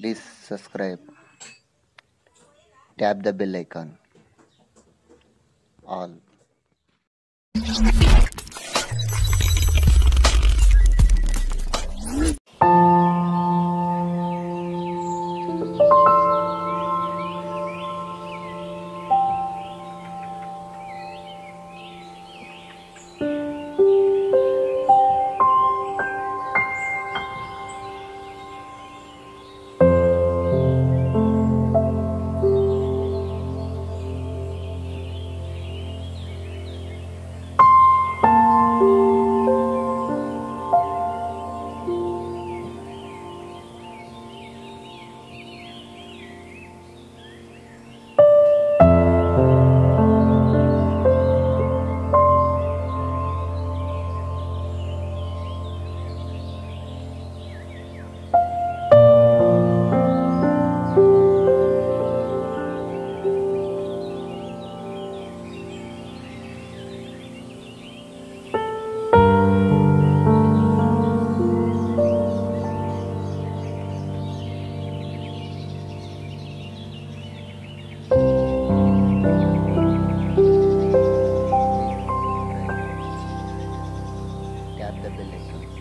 please subscribe. Tap the bell icon. All the building.